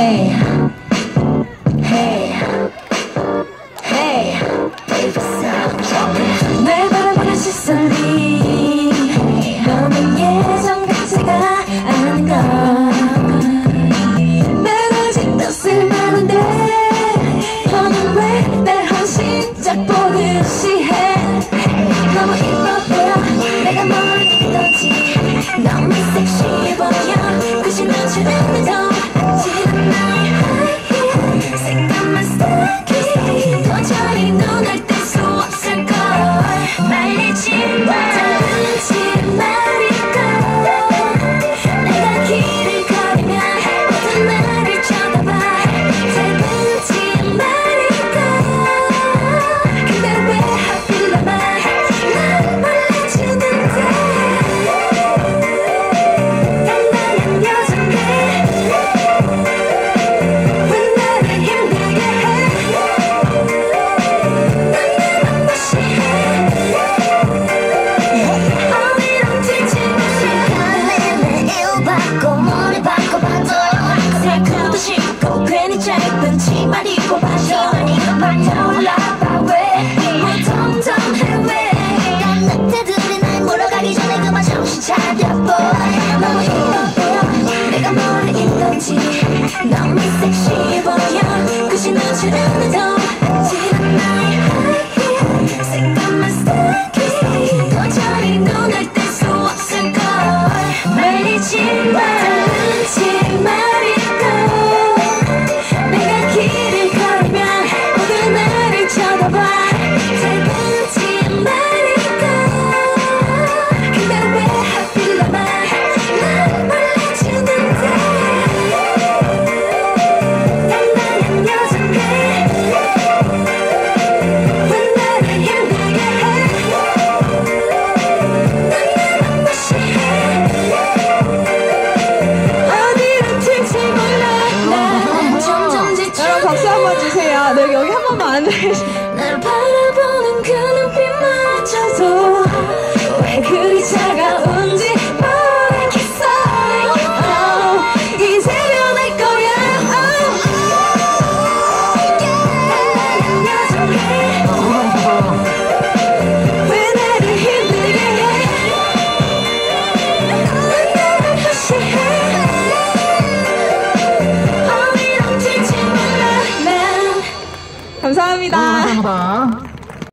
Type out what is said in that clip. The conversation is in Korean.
Hey, hey, hey, baby, stop jumping. 날 바라보는 시선이 너는 예전 같지가 않은 걸. 난 아직도 쓸만한데 너는 왜 날 헌신짝 보듯이 해? 너무 이뻐 보여 내가 뭘 믿었지? 넌 눈치만 이고 봐줘 죄송해요. 네, 여기 한 번만 안 해. 날 바라보는 그 눈빛마저도 감사합니다. 감사합니다.